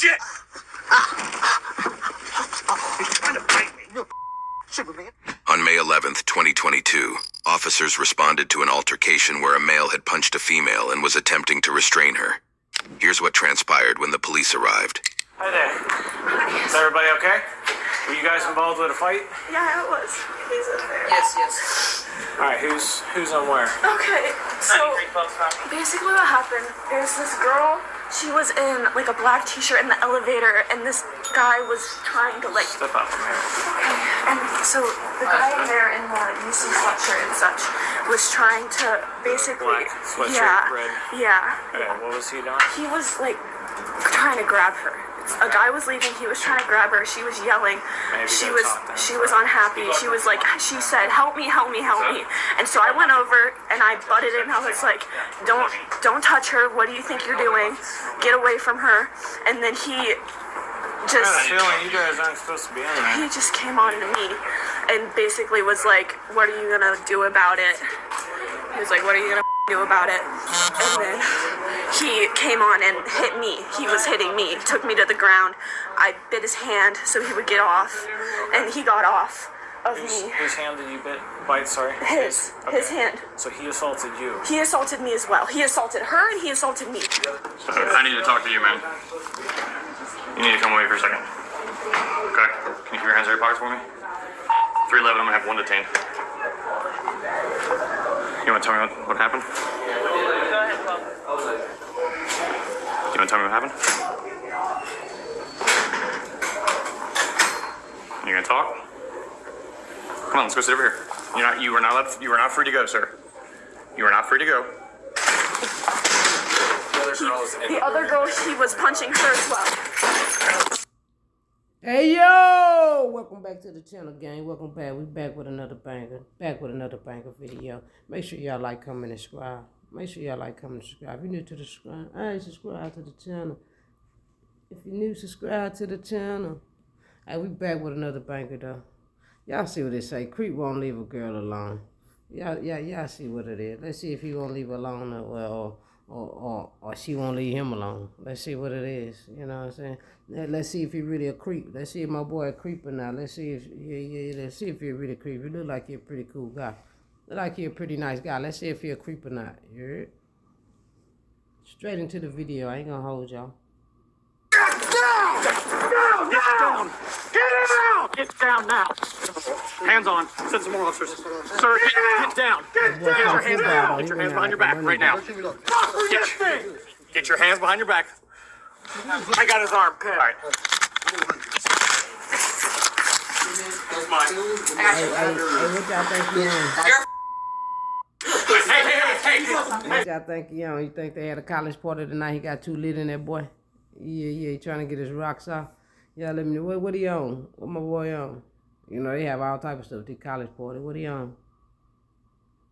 shit! He's trying to bite me. Superman. On May 11th, 2022, officers responded to an altercation where a male had punched a female and was attempting to restrain her. Here's what transpired when the police arrived. Hi there. Is everybody okay? Were you guys involved with a fight? Yeah, it was. He's in there. Yes, yes. All right, who's who's on where? Okay, so basically what happened is this girl, she was in like a black t-shirt in the elevator, and this guy was trying to like Step out from here. And so the guy in there in the UC sweatshirt and such was trying to basically, Black sweatshirt, yeah, red. yeah. Okay, what was he doing? He was like trying to grab her. A guy was leaving. He was trying to grab her. She was yelling. Maybe she was talk to him. she was unhappy. She was like she said, "Help me, help me, help me." And so I went over and I butted in. I was like, "Don't don't touch her. What do you think you're doing? Get away from her." And then he just have a feeling you guys aren't supposed to be in there. he just came on to me and basically was like, "What are you gonna do about it?" He was like, "What are you gonna do about it?" And then he came on and hit me. He was hitting me, took me to the ground. I bit his hand so he would get off, and he got off of Whose, me. whose hand did you bit, bite? Sorry. His, his hand. So he assaulted you. He assaulted me as well. He assaulted her and he assaulted me. Uh, I need to talk to you, man. You need to come away for a second. Okay. Can you keep your hands in your pockets for me? 311, I'm gonna have one detained. You wanna tell me what, what happened? You wanna tell me what happened? You gonna talk? Come on, let's go sit over here. You're not, you are not, allowed- you are not free to go, sir. You are not free to go. He, the other girl, he was punching her as well. Hey yo! Welcome back to the channel, gang. Welcome back. We back with another banger. Back with another banger video. Make sure y'all like, comment, and subscribe. Make sure y'all like, comment, and subscribe. If you're new to the subscribe, hey, subscribe to the channel. If you're new, subscribe to the channel. Hey, we back with another banger though. Y'all see what they say. Creep won't leave a girl alone. Y'all, y'all, y'all see what it is. Let's see if he won't leave alone or or or, or, she won't leave him alone. Let's see what it is. You know what I'm saying? Let, let's see if he really a creep. Let's see if my boy a creeper now. Let's see if yeah, yeah, let's see if he really a creep. He look like a pretty cool guy. Look like he a pretty nice guy. Let's see if he a creep or not. You heard? Straight into the video. I ain't gonna hold y'all. Get down Down! Get down! Get out! Get down now! Hands on. Send some more officers. Sir, get, get down. Get Boy, your hands down. Get your hands behind your back right now. Get, get your hands behind your back. I got his arm. All right. That's mine. Hey, hey, hey, what y'all think he on? Y'all think he on? You think they had a college party tonight? He got too lit in that boy. Yeah, yeah, he trying to get his rocks off. Yeah, let me know. What, what he on? What my boy on? You know, they have all type of stuff. The college party. What he on?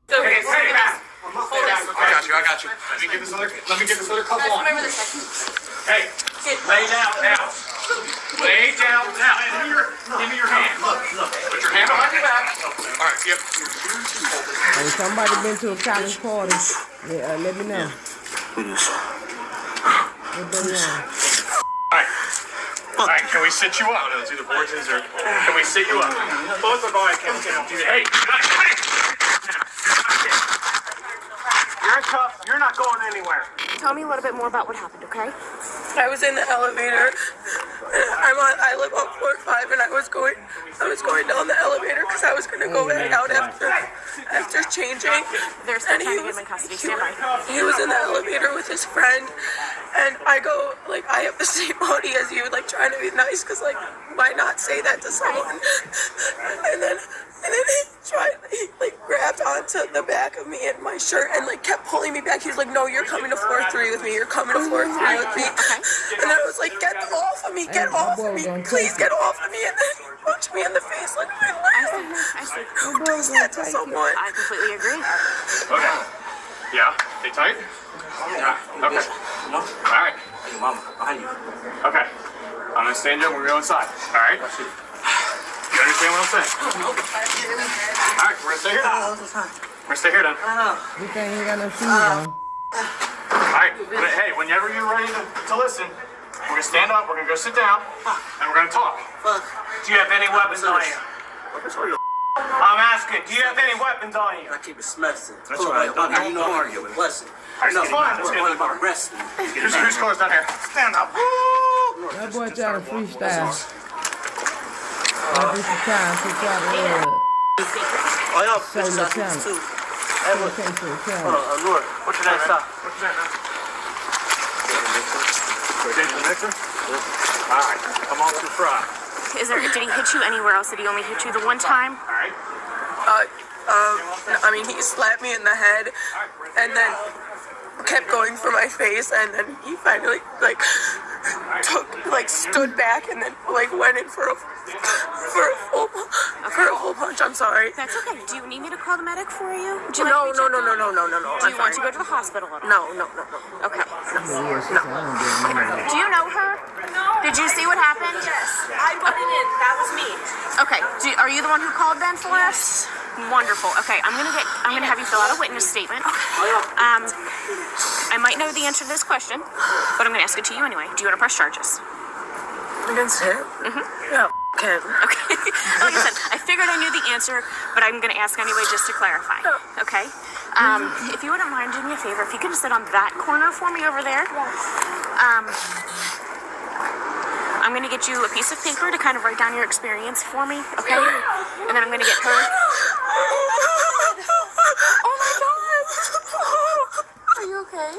Hey, hey, back. I got you. I got you. Let me get this other. Let me get this other couple on. Hey, lay down now. Lay down now. Give me your, give me your hand. Put your hand behind your back. All right. Yep. Hey, somebody been to a college party? Yeah, uh, let me know. What they on? All right. All right. Can we sit you up? No, it's either Borges or. Can we sit you up? Both of our can sit up. Hey. You're in cuffs. You're not going anywhere. Tell me a little bit more about what happened, okay? I was in the elevator. I'm on. I live on floor five, and I was going. I was going down the elevator because I was going to go back out after after changing. They're still And trying he to get was- him in custody. He, Stand by. he was in the elevator with his friend, and I go like I have the same body as you, like trying to be nice because like why not say that to someone? And then and then he tried. He like grabbed onto the back of me and my shirt and like kept pulling me back. He was like, "No, you're coming to floor three with me. You're coming to floor three with me." And then I was like, "Get off of me! Get Hey, off of me! Please take get off of me!" And then he punched me in the face like I live. I see. Who does that to someone? I completely agree. Okay. Yeah. Stay tight. Yeah. Okay. No. All right. Hey, mama, behind you. Okay. I'm gonna stand up. We're gonna go inside. All right. You understand what I'm saying? All right. We're gonna stay here. Oh, this is fine. We're gonna stay here then. I know. Good thing he ain't got no shoes uh, on. All right. But hey, whenever you're ready to, to listen, We're gonna stand up. We're gonna go sit down, and we're gonna talk. Fuck. Do you have any weapons on you? What's all your I'm asking, do you have any weapons on you? I keep it smashing. That's right. Don't- You know don't I'm argue. Blessing. right, No, get him out. Let's get him I'm wrestling. Who's, whose car's down here? Stand up. Woo! That boy try to freestyle. Every time he try to uh, Oh, y'all Say fish the sausages talent. too. Hey, look. okay to the Hold camera. on, uh, Lord. What's your name, man? What's your name, man? Jason Nixon? All right. Come on through Fry. Is there? Did he hit you anywhere else? Did he only hit you the one time? All right. Uh, um, I mean, he slapped me in the head, and then kept going for my face, and then he finally like took like stood back, and then like went in for a for a full for a full punch. I'm sorry. That's okay. Do you need me to call the medic for you? Would you No, like me no, to? no, no, no, no, no, no. Do I'm you want to go to the hospital? at all? No, no, no, no. Okay. Yeah, she I don't get none of that. Do you know her? Did you see what happened? Yes. I went in. That was me. Okay. Do, are you the one who called then for us? Wonderful. Okay. I'm gonna get. I'm gonna have you fill out a witness statement. Um, I might know the answer to this question, but I'm gonna ask it to you anyway. Do you want to press charges? Against him? Mm-hmm. Yeah. Okay. Okay. like I said, I figured I knew the answer, but I'm gonna ask anyway just to clarify. Okay. Um, if you wouldn't mind doing me a favor, if you could just sit on that corner for me over there. Um, I'm gonna get you a piece of paper to kind of write down your experience for me, okay? And then I'm gonna get her. Oh my god. Are you okay?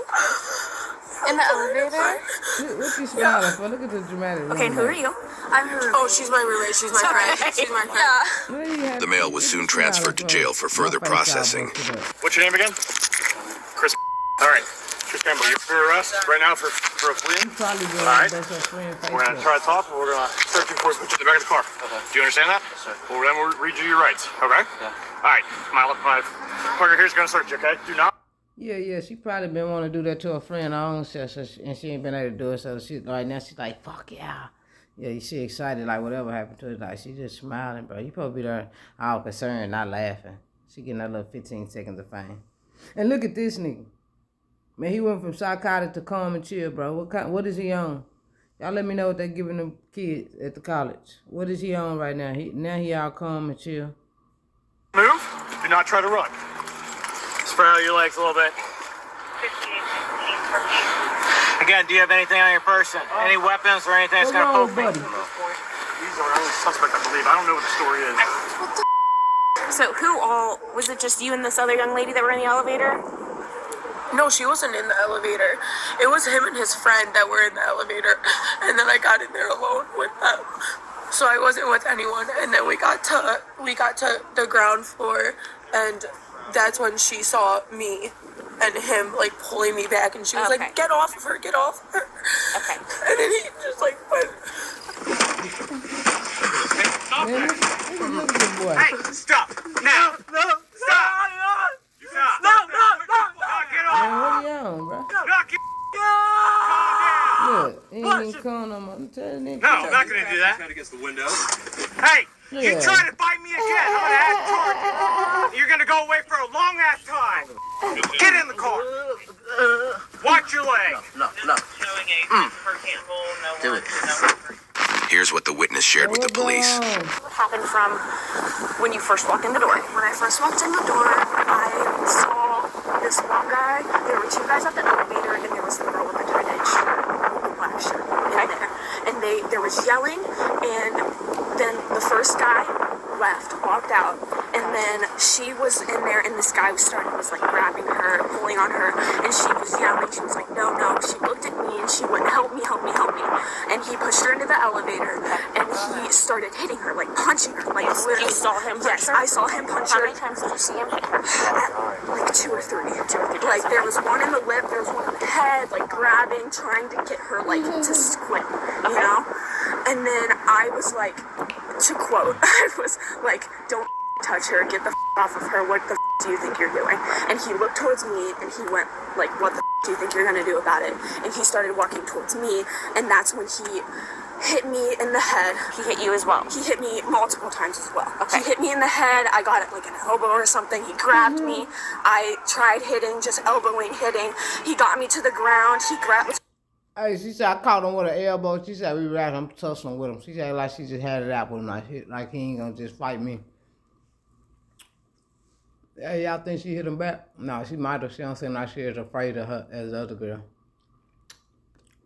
In the elevator. What what you smiling for? Look at the dramatic. Okay, and who are you? I'm her. Oh, she's my roommate. She's my friend. She's my friend. The male was soon transferred to jail for further processing. What's your name again? Chris. All right. Chris Campbell, you're under arrest right now for, for a fleeing. All right. that's her friend We're gonna try to talk, and we're gonna search you for put you in the back of the car. Okay. Do you understand that? sir Well, then we'll read you your rights. Okay. Yeah. All right. My my partner here's gonna search you. Okay. Do not. Yeah, yeah, she probably been wanting to do that to her friend her own self, so she, and she ain't been able to do it. So she right now she's like, "Fuck yeah!" Yeah, she excited like whatever happened to her. Like she just smiling, bro. You probably be there all concerned, not laughing. She getting that little fifteen seconds of fame. And look at this nigga. Man, he went from psychotic to calm and chill, bro. What kind? What is he on? Y'all let me know what they giving them kids at the college. What is he on right now? He now he all calm and chill. Move. Do not try to run. Spread out your legs a little bit. Again, do you have anything on your person? Uh, Any weapons or anything that's gonna wrong, poke me? buddy? He's our only suspect, I believe. I don't know what the story is. So who all was it? Just you and this other young lady that were in the elevator? No, she wasn't in the elevator. It was him and his friend that were in the elevator, and then I got in there alone with them. So I wasn't with anyone, and then we got to we got to the ground floor, and that's when she saw me and him like pulling me back, and she was Okay. like, "Get off of her! Get off of her!" Okay. And then he just like went. Man, look, look, look at this boy. Stop. Now. No. Stop. Stop. No, no, no. Get off. Man, what are you on, bro? Knock it. Calm down. Look, he ain't even calling no more. I'm telling you. No, I'm not gonna do that. against the window. Hey, you Yeah. try to fight me again, I'm gonna add charges. You're gonna go away for a long ass time. Get in the car. Watch your leg. No, no. Mm. Do it. Here's what the witness shared with the police. on? What happened from when you first walked in the door? When I first walked in the door, I saw this one guy. There were two guys at the elevator, and there was the girl with the tie-dye shirt, the black shirt, in there. And they there was yelling, and then the first guy left, walked out, and then she was in there, and this guy was starting was like grabbing her, pulling on her, and she was yelling. She was like, "No, no!" She looked at me, and she went, "Help me, help me, help me!" And he pushed her into the elevator, and oh, he started hitting her, like punching her, like literally. You saw him punch Yes, her? I saw him punch How her many times did you see him hit her? like two or three. Two or three. Like there was one in the lip, there was one in the head, like grabbing, trying to get her like to mm-hmm. squint, you know. And then I was like, to quote, I was like, "Don't touch her, get the off of her. What the do you think you're doing?" And he looked towards me and he went like, "What the do you think you're gonna do about it?" And he started walking towards me, and that's when he hit me in the head. He hit you as well. He hit me multiple times as well. Okay. He hit me in the head. I got it like an elbow or something. He grabbed me. Mm-hmm. I tried hitting, just elbowing, hitting. He got me to the ground. He grabbed. Hey, she said I caught him with an elbow. She said we were at him tussling with him. She said like she just had it out with him, like he, like he ain't gonna just fight me. Hey, y'all think she hit him back? No, she might have. She don't seem like she is afraid of her as the other girl.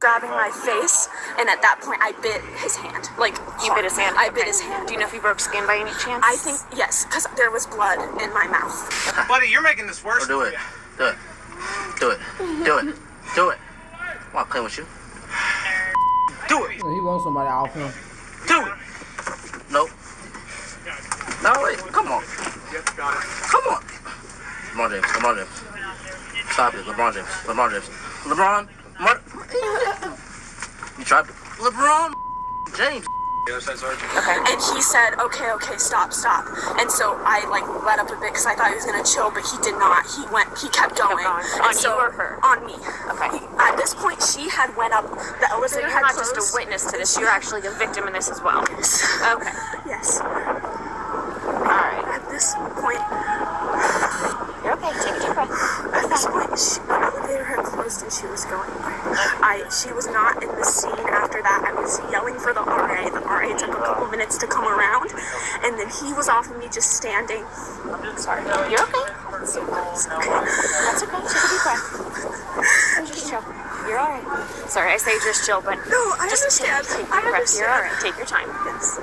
grabbing my face, and at that point, I bit his hand. Like You bit his hand. I bit his hand. Do you know if he broke skin by any chance? I think yes, because there was blood in my mouth. Buddy, you're making this worse. Do it. Do it. Do it. Do it. Do it. I want to play with you. Do it. He wants somebody off him. Do it. Nope. No, wait. Come on. Come on. LeBron James. LeBron James. Stop it. LeBron James. LeBron James. LeBron. Mar- you tried to. LeBron James. Okay. And he said, "Okay, okay, stop, stop." And so I like let up a bit because I thought he was gonna chill, but he did not. He went. He kept going. going. And On so, you or her? On me. Okay. He- at this point, she had went up. The So elevator you're had not closed. just a witness to this, you're actually a victim in this as well. Okay. Yes. Alright. At this point, You're okay. Take a deep breath. At this point, she, elevator had closed and she was going. I she was not in the scene after that. I was yelling for the RA. The RA took a couple minutes to come around, and then he was off of me just standing. Sorry. You're okay. It's okay. That's okay. Take a deep breath. Just chill. You're alright. Sorry, I say just chill, but No, I just understand. Take, take I breath. You're alright. Take your time. Yes.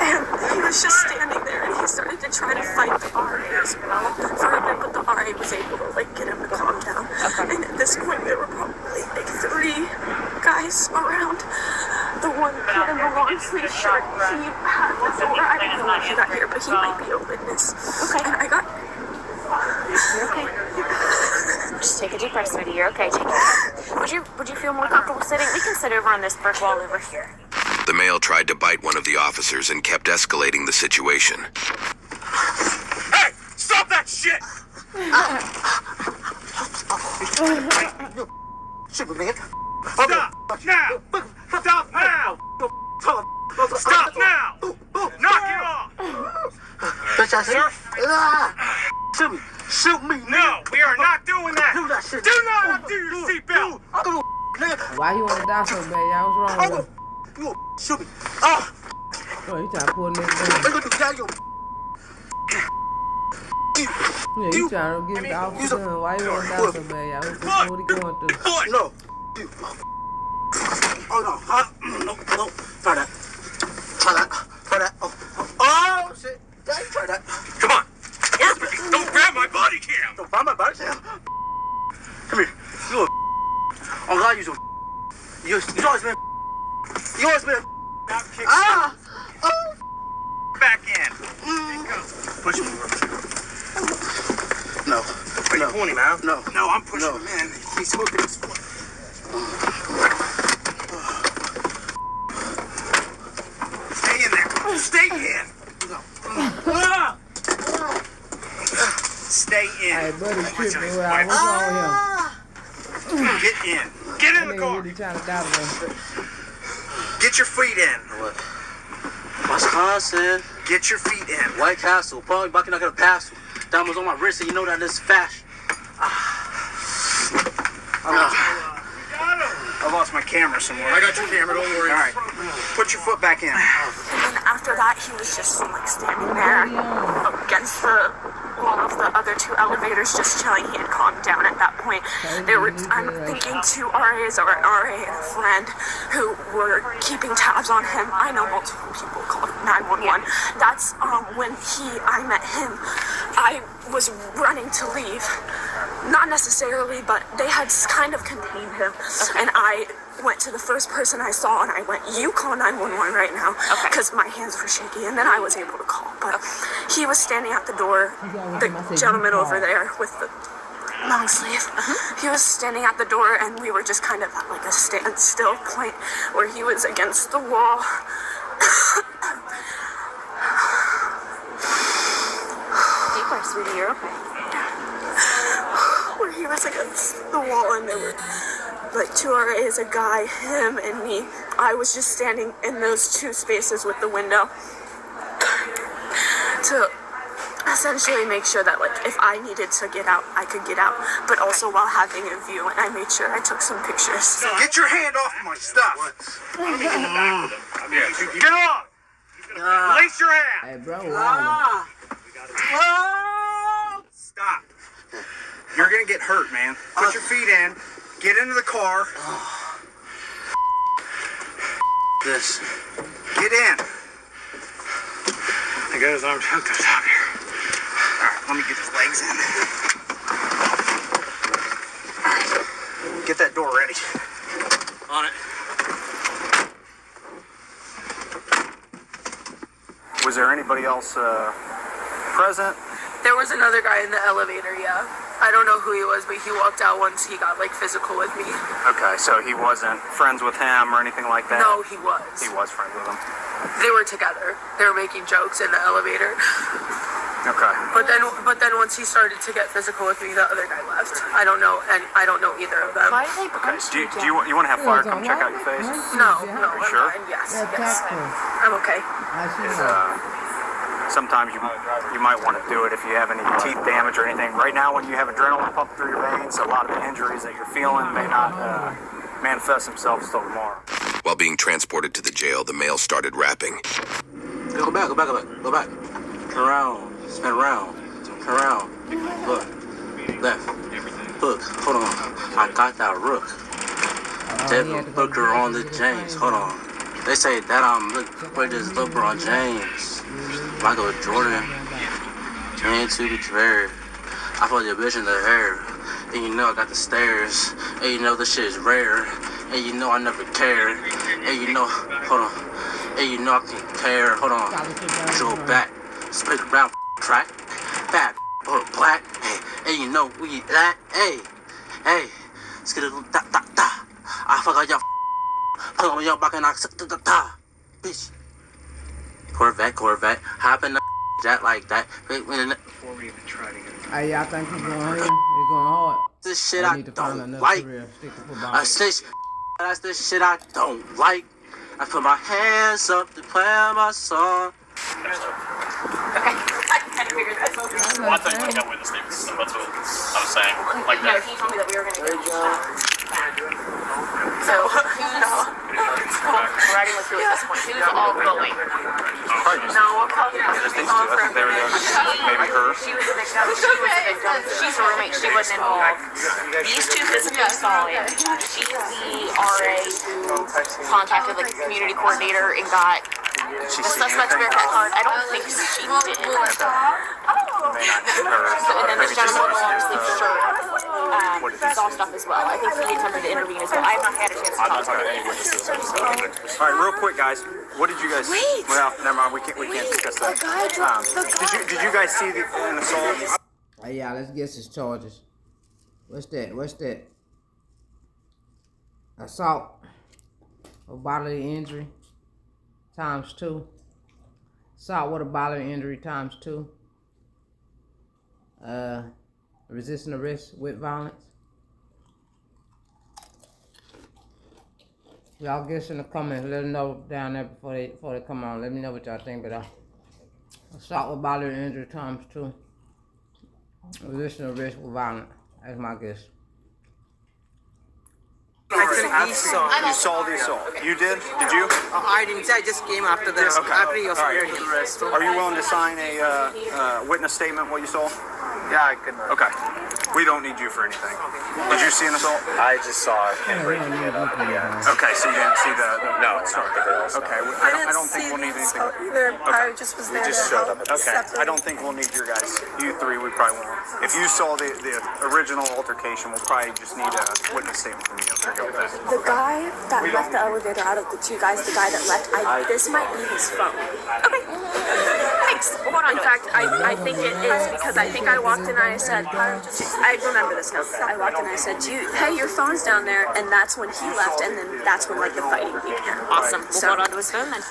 And he was just standing there, and he started to try to fight the RA as well for a bit, but the RA was able to like get him to calm down. Okay. And at this point, there were probably like three guys around. The one kid in the long sleeve shirt, he had the door. I don't know when he got here, but he might be a witness. Okay. And I got You're okay. Just take a deep breath, sweetie. You're okay. Take a breath. Would you Would you feel more comfortable sitting? We can sit over on this brick wall over here. The male tried to bite one of the officers and kept escalating the situation. Hey, stop shit. Superman. Stop now. Stop now. Stop now. Knock it off. Bitch, I said. Sir? Ah! Shoot me. Shoot me. No, we are not doing that. Do that shit. Do not undo your seatbelt. I'm gonna nigga. Why you wanna die so bad, y'all? What's I'm wrong gonna with him? you gonna shoot me. Ah! Oh, he trying to pull niggas You. Yeah, he trying to get the officer done. Why you wanna die so bad, y'all? What, he going through? No. You. Oh no. Huh? Mm, no, no. Try that. Try that. Try that. Oh, oh, oh shit. Daddy, try that. Come on. Work with me. Don't grab my body cam. Don't find my body cam. Come here. You a Oh God, you a You, you always been You always been Now kick Ah! Oh! back in. Push him. No. Are you No. pulling him out? No. No, I'm pushing No. him in. He's hooking his foot. Stay in there. Stay in. Ah! Stay in. Hey, buddy, Watch tripping. out. Well, what's wrong with him? Get in. Get in the car. really trying to die today. Get your feet in. What? Wisconsin, Get your feet in. White Castle, probably back not gonna pass. Diamonds on my wrist, and you know that this fashion. Ah. Ah. I lost my camera somewhere. I got your camera. Don't worry. All right. Put your foot back in. And then after that, he was just like standing there against the wall of the other two elevators, just chilling. He had calmed down at that point. There were, I'm thinking, two RAs or an RA and a friend who were keeping tabs on him. I know multiple people called 911. That's um, when he, I met him. I was running to leave. Not necessarily, but they had kind of contained him. And I went to the first person I saw and I went, You call 911 right now. Okay. Because my hands were shaky. And then I was able to call. But he was standing at the door, the gentleman over there with the long sleeve. He was standing at the door and we were just kind of at like a standstill point where he was against the wall. Deep breath, sweetie. You're okay. where he was against the wall and there were like two RAs, a guy, him, and me. I was just standing in those two spaces with the window to essentially make sure that like if I needed to get out, I could get out, but also while having a view. And I made sure I took some pictures. Get your hand off my stuff. Get off. Release your hand. Hey, bro, wow. Stop. You're gonna get hurt, man. Put your feet in. Get into the car. This. Get in. I got his arms hooked up top here. All right, let me get his legs in. All right, get that door ready. On it. Was there anybody else uh, present? There was another guy in the elevator, yeah. I don't know who he was, but he walked out once he got like physical with me. Okay, so he wasn't friends with him or anything like that? No, he was. He was friends with him. They were together. They were making jokes in the elevator. Okay. But then, but then once he started to get physical with me, the other guy left. I don't know, and I don't know either of them. Why did they Okay. punch Do you, you? do you, want- you want to have fire come check out your face? No, no, I'm sure? fine. Yes, That yes, taco. I'm okay. I see Is, that. uh, sometimes you you might want to do it if you have any teeth damage or anything. Right now, when you have adrenaline pumping through your veins, a lot of the injuries that you're feeling may not uh, manifest themselves till tomorrow. While being transported to the jail, the male started rapping. Go back, go back, go back, go back. Turn around, spin around, turn around. Look, left, hook. Hold on, I got that rook. Devin Booker on the James. Hold on. They say that I'm look where this LeBron James, Michael Jordan, and to be fair, I put your bitch in the hair. And you know I got the stairs. And you know this shit is rare. And you know I never care. And you know, hold on. And you know I can care. Hold on. Drill back. Spit around track. Back. Or black. Hey. And you know we that. Hey. Hey. Skid da da da. I fuck out your Pull on your back and I da da da. Bitch. Corvette, Corvette. Hop in the jet like that. Wait, wait, wait. Hey, y'all think he's going in? He's going hard. This shit I I need to find don't like. career. Stick to football. I say sh- that's the shit I don't like. I put my hands up to play my song. Well, I thought you got witness statements. That's what I was saying. Like No, that. he told me that we were gonna get So who's riding with you at this point. Who's all going? no? I'll call you. Just these two. I think they were. Maybe her. She was the victim. She was the victim. She's a roommate. She wasn't involved. These two physically saw it. She's the RA who contacted like the community coordinator and got the suspect's verified card. I don't think she did. And then this gentleman with the long sleeve shirt um, saw stuff as well. I think he attempted to intervene as well. I have not had a chance to talk to her. All right, real quick, guys. What did you guys? Wait. Well, never mind. We can't. We can't discuss that. The guy Um, the did you Did you guys see the, an assault? Hey, y'all, let's guess his charges. What's that? What's that? Assault or bodily injury times two. Assault with a bodily injury times two. Uh, resisting arrest with violence. Y'all guess in the comments. Let them know down there before they before they come on. Let me know what y'all think. But uh, assault with bodily injury times two. Resisting arrest with violence. That's my guess. I think he saw. You saw the assault. You did? Did you? Uh, I didn't. I just came after the Okay. after he was All right. arrested. Are you willing to sign a uh, uh, witness statement? What you saw? Yeah, I could. Okay. We don't need you for anything. Did you see an assault? I just saw him breaking it up. Yeah. Okay, so you didn't see the, the No, it's not the girl. Okay, we- I I don't, I didn't don't think see we'll need anything. assault either. I just was there just to showed help up at the- Okay, separate. I don't think we'll need your guys. You three, we probably won't. If you saw the, the original altercation, we'll probably just need a witness statement from you. Go with that. The guy that left the elevator out of the two guys, the guy that left, I, this might be his phone. Okay. Thanks. Hold on. In fact, I, I think it is because I think I walked in and I said, I remember this now. I walked in and I said, you, hey, your phone's down there. And that's when he left, and then that's when like the fighting began. Awesome. We'll So- hold on to his phone then.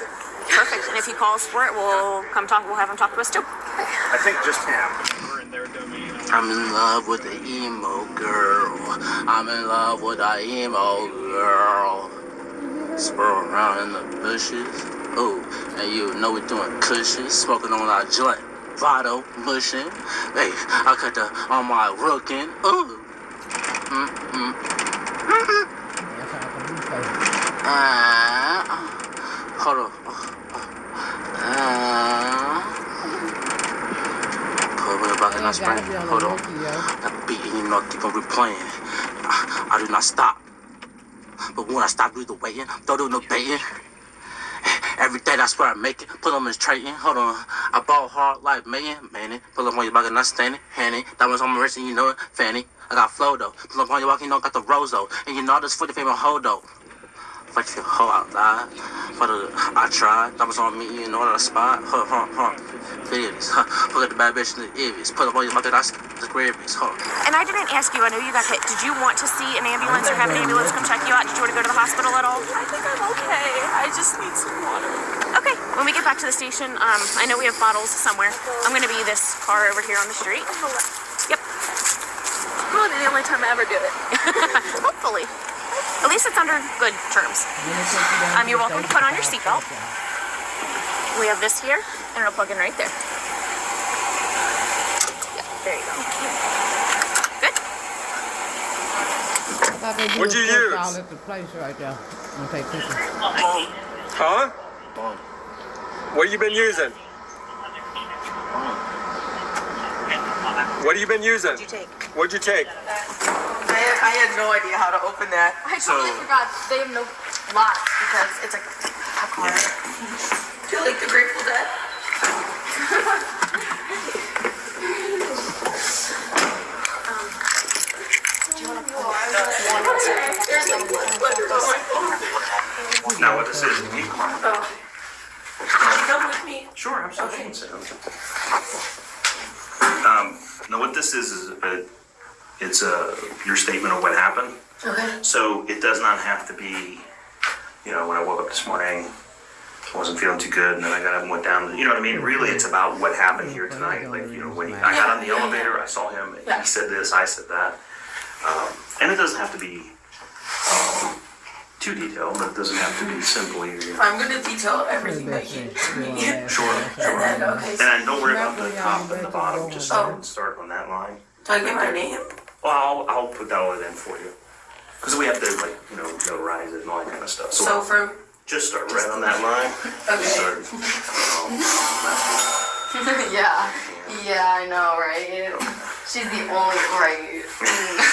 Perfect. And if he calls for it, we'll come talk. We'll have him talk to us too. I think just him. I'm in love with the emo girl. I'm in love with the emo girl. Swirl around in the bushes. Oh, and you know we're doing cushions, smoking on our joint. Vado mushing. Hey, I cut the on my rookin'. Ooh. Mm mm. Do things. Ah. Hold on. It back in the spring. Hold on. That beat, you know, keep on replaying. I, I do not stop. But when I stop, do the waiting. Don't do no baiting. Every day, that's where I make it. Put them in trading. Hold on. I ball hard like man, man. Pull up on your and not standing. Handy. That was on my wrist and you know it. Fanny. I got flow though. Pull up on your back, you know, got the rose though. And you know this for the famous hoe though. Fuck your hoe out loud. For the, I tried. That was on me, you know, that spot. Huh, huh, huh. Figures. Huh. Look at the bad bitch in the ears. Put up on your back and that's the gravies. Huh. And I didn't ask you, I know you got hit. Did you want to see an ambulance or have an ambulance come check you out? Did you want to go to the hospital at all? I think I'm okay. I just need some water. Okay, when we get back to the station, um, I know we have bottles somewhere. I'm gonna be this car over here on the street. Yep, Probably the only time I ever do it. hopefully. At least it's under good terms. Um, you're welcome to put on your seatbelt. We have this here, and it'll plug in right there. Yeah, there you go. Good. What'd you use? I'll at the place right there. I'm gonna take pictures. Huh? What you been using? What have you been using? What'd you take? What'd you take? I had, I had no idea how to open that. I totally forgot. They have no locks because it's a, a car. Do you like the Grateful Dead? There's like letters on my phone. Now what this is, we- Oh. Can you come with me? Sure, absolutely. Um, now what this is, is a, it's a, your statement of what happened. Okay. So it does not have to be, you know, when I woke up this morning, I wasn't feeling too good, and then I got up and went down. You know what I mean? Really, it's about what happened here tonight. Like, you know, when he, I got on the Yeah, yeah, elevator, I saw him, Yeah. he said this, I said that. Um, and it doesn't have to be um, too detailed, but it doesn't have to be simple either. I'm gonna detail everything that you Sure, sure. And then, okay, And so then don't worry about the top and the bottom, just Oh. start on that line. do I get my name? Well, I'll, I'll put that one in for you. Because we have to, like, you know, notarize it and all that kind of stuff. So, So from, just start right on that line. Okay. start, um, yeah, yeah, I know, right? She's the only right.